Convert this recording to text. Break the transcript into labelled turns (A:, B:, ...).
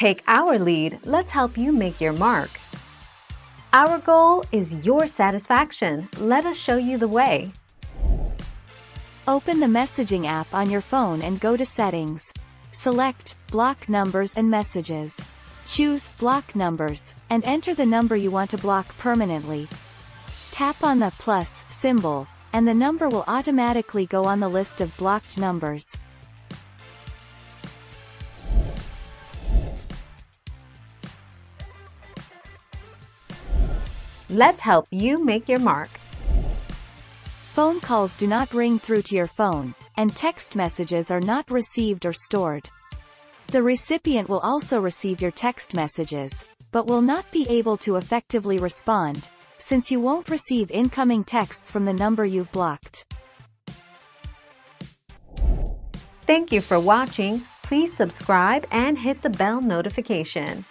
A: Take our lead, let's help you make your mark. Our goal is your satisfaction. Let us show you the way.
B: Open the messaging app on your phone and go to Settings. Select Block Numbers and Messages. Choose Block Numbers, and enter the number you want to block permanently. Tap on the plus symbol, and the number will automatically go on the list of blocked numbers.
A: Let's help you make your mark.
B: Phone calls do not ring through to your phone, and text messages are not received or stored. The recipient will also receive your text messages, but will not be able to effectively respond, since you won't receive incoming texts from the number you've blocked.
A: Thank you for watching. Please subscribe and hit the bell notification.